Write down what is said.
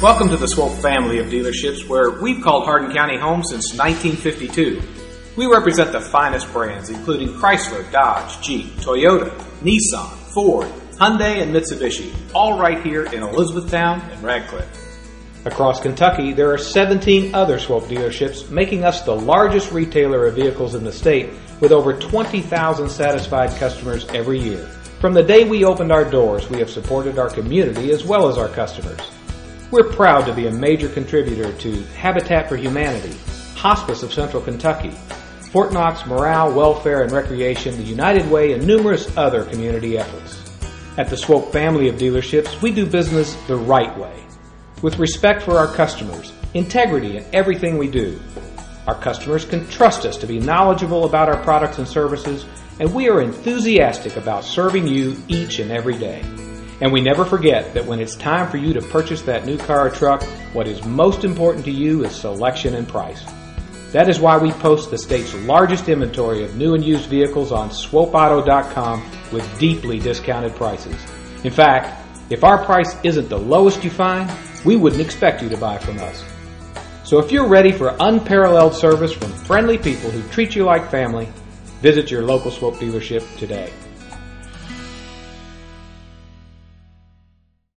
Welcome to the Swope family of dealerships where we've called Hardin County home since 1952. We represent the finest brands including Chrysler, Dodge, Jeep, Toyota, Nissan, Ford, Hyundai, and Mitsubishi, all right here in Elizabethtown and Radcliff. Across Kentucky, there are 17 other Swope dealerships, making us the largest retailer of vehicles in the state with over 20,000 satisfied customers every year. From the day we opened our doors, we have supported our community as well as our customers. We're proud to be a major contributor to Habitat for Humanity, Hospice of Central Kentucky, Fort Knox Morale, Welfare, and Recreation, the United Way, and numerous other community efforts. At the Swope family of dealerships, we do business the right way, with respect for our customers, integrity in everything we do. Our customers can trust us to be knowledgeable about our products and services, and we are enthusiastic about serving you each and every day. And we never forget that when it's time for you to purchase that new car or truck, what is most important to you is selection and price. That is why we post the state's largest inventory of new and used vehicles on swopeauto.com with deeply discounted prices. In fact, if our price isn't the lowest you find, we wouldn't expect you to buy from us. So if you're ready for unparalleled service from friendly people who treat you like family, visit your local Swope dealership today.